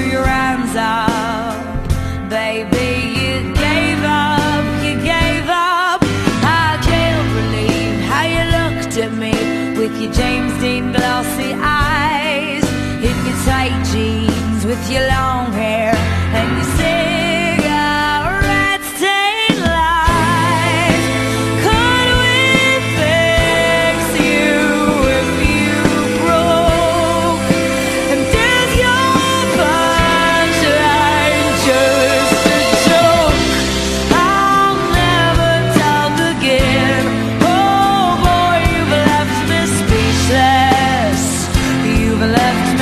your baby. You gave up, you gave up. I can't believe how you looked at me with your James Dean glossy eyes, in your tight jeans, with your long hair, and your.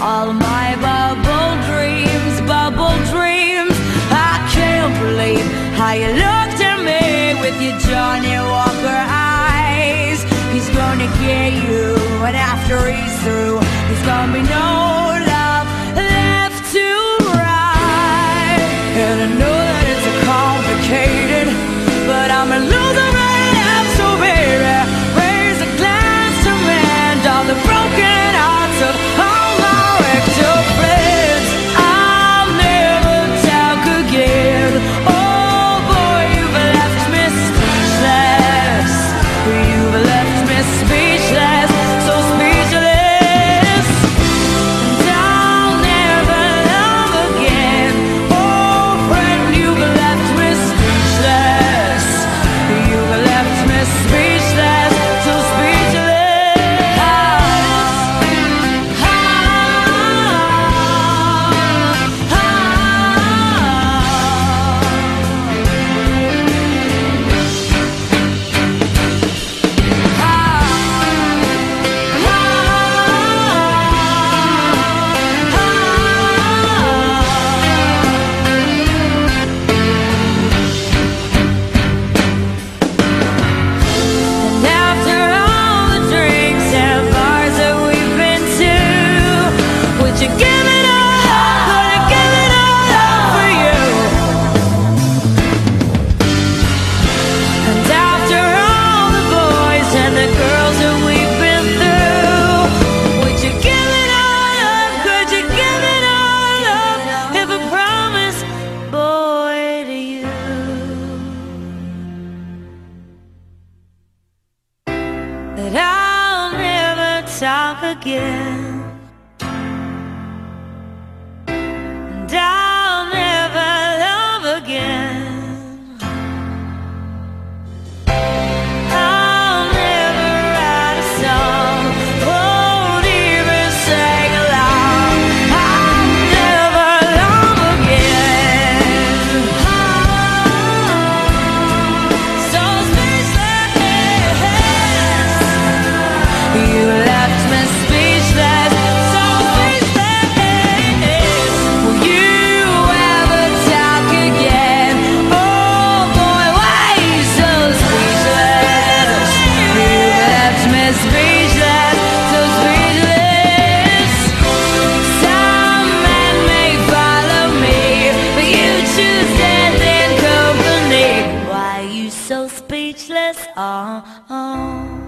All my bubble dreams, bubble dreams. I can't believe how you looked at me with your Johnny Walker eyes. He's gonna get you, and after he's through, there's gonna be no. song again. speechless. Oh, oh.